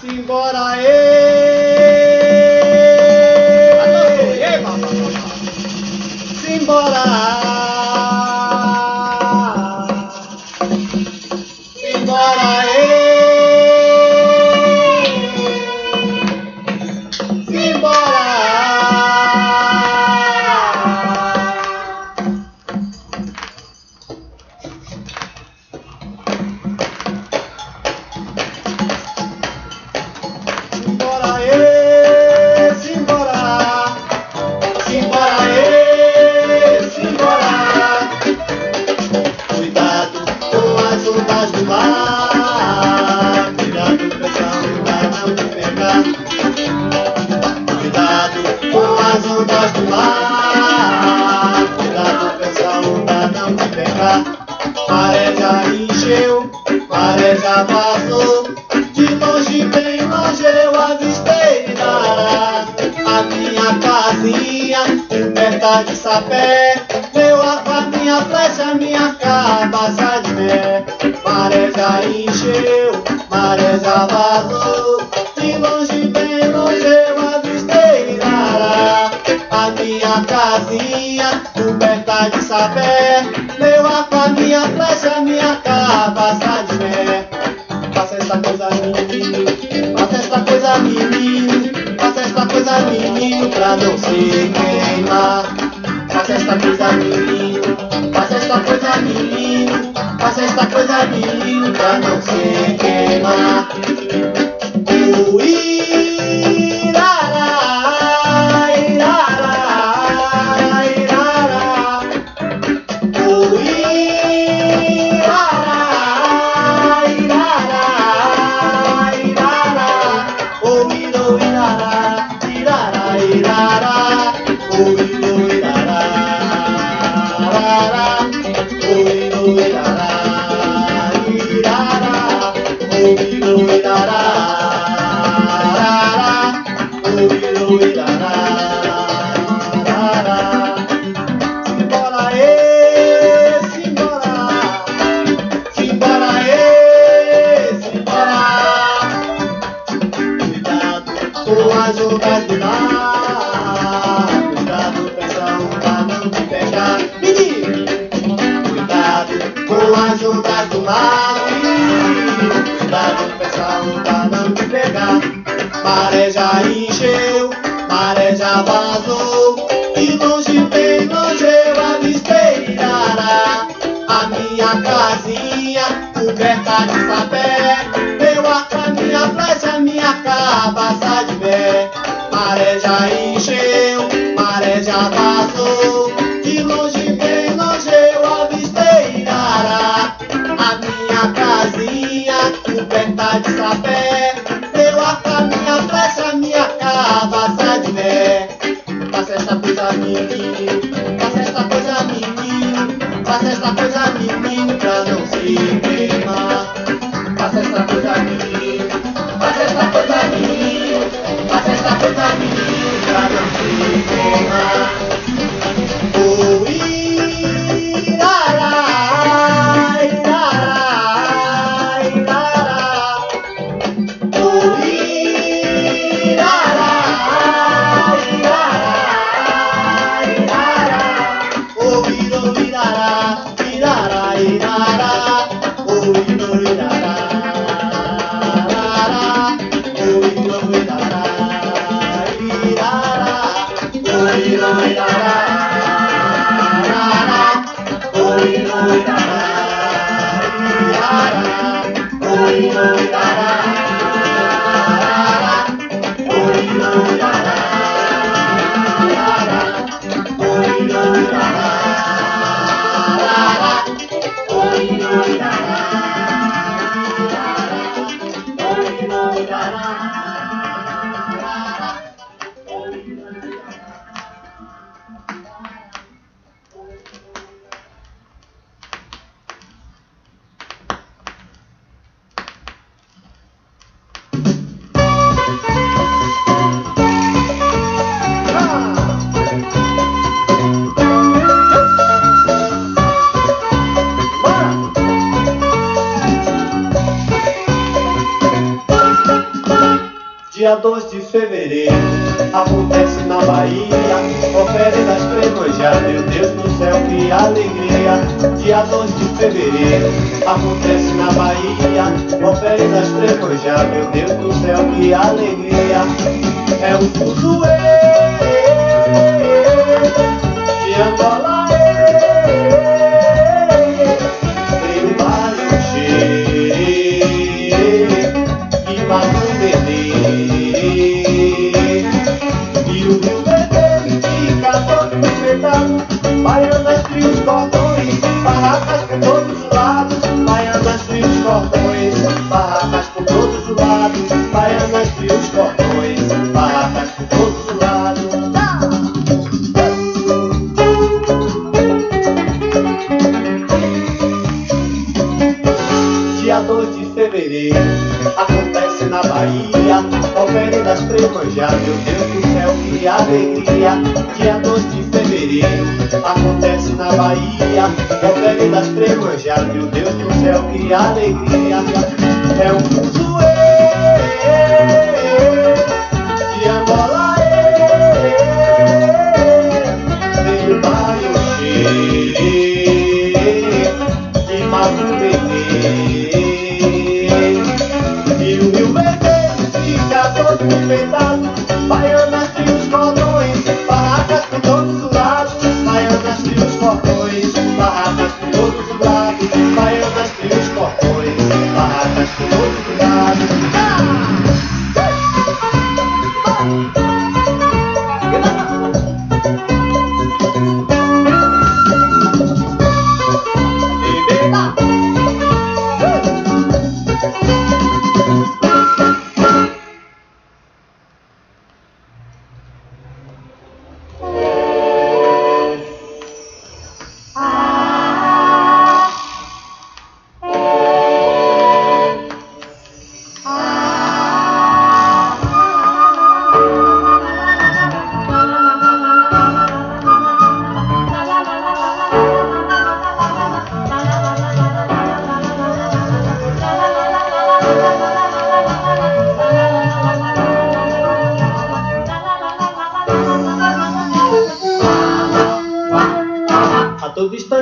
Simbora aí! Simbora aí! Coberta de sapé. Meu arco, minha flecha, minha cabaça de pé. Maré já encheu, maré já vazou. De longe, bem longe, eu avistei Irará. A minha casinha, coberta de sapé. Meu arco, minha flecha, minha cabaça de pé. Faça essa coisa, menino. Faça essa coisa, menino. Menino, pra não se queimar. Faça essa coisa, menino. Faça essa coisa, menino. Faça essa coisa, menino, pra não se queimar. O Maré já encheu, maré já vazou. E longe, bem longe, eu avistei Irará. A minha casinha, coberta de sapé. Meu arco, minha flecha, minha cabaça de pé. Maré já encheu, maré já vazou. De longe, bem longe, eu. A minha casinha, coberta de sapé. Faça essa coisa de mim pra não se queimar. Faça essa coisa de mim. Faça essa coisa de mim. Faça essa coisa de mim pra não se queimar. Oh, you know Dia 2 de fevereiro, acontece na Bahia, oferenda Tremanjá, meu Deus do céu, que alegria. Dia 2 de fevereiro, acontece na Bahia, oferenda Tremanjá, meu Deus do céu, que alegria. É um fuzuê de Angola, Tremanjá, meu Deus do céu, que alegria Dia 2 de fevereiro acontece na Bahia. Oferendas Tremanjá, meu Deus do céu, que alegria. É um fuzuê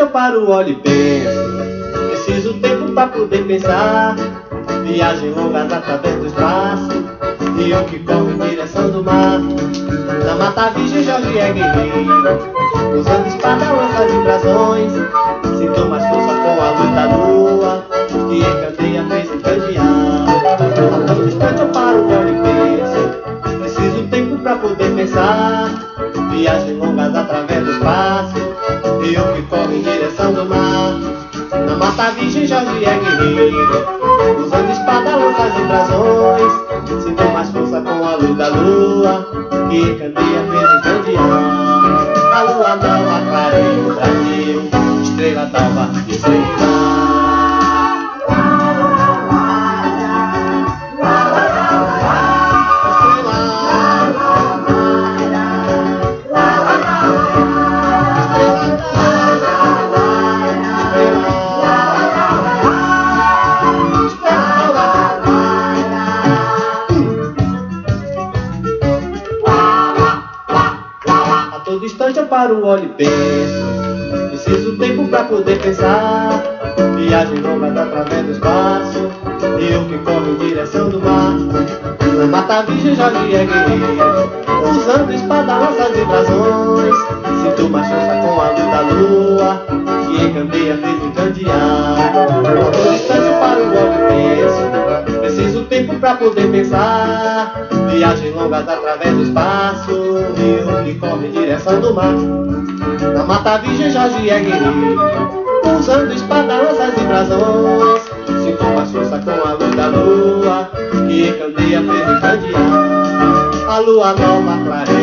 instante eu paro, olho e penso. Preciso tempo pra poder pensar. Viagem longas através do espaço. Rio que corre em direção do mar. Na mata virgem Jorge é guerreiro. Usando espada, lanças e brasões. Sinto mais força com a luz da lua. Que encandeia, fez A todo instante eu paro, olho e penso. Preciso tempo pra poder pensar. Viagem longas através do espaço Rio que corre em direção do mar. Na mata virgem Jorge é guerreiro Usando espada, lanças e brasões. Sinto mais força com a luz da lua Que candeia fez encandear A lua nova clareia o Brasil Estrela d'alva, estrela A instante eu paro, olho e penso Preciso tempo pra poder pensar. Viagem longa através do espaço. Rio que corre em direção do mar. Na mata virgem Jorge é guerreiro Usando espada, lanças e brasões. Sinto mais força com a luz da lua. Que encandeia, fez encandear A todo instante eu paro, olho e penso Preciso tempo pra poder pensar. Viagem longas através do espaço Rio que corre em direção do mar. Na mata virgem Jorge é guerreiro Usando espada, lanças e brasões. Sinto mais força com a luz da lua Que encandeia, fez encandear A lua nova clareia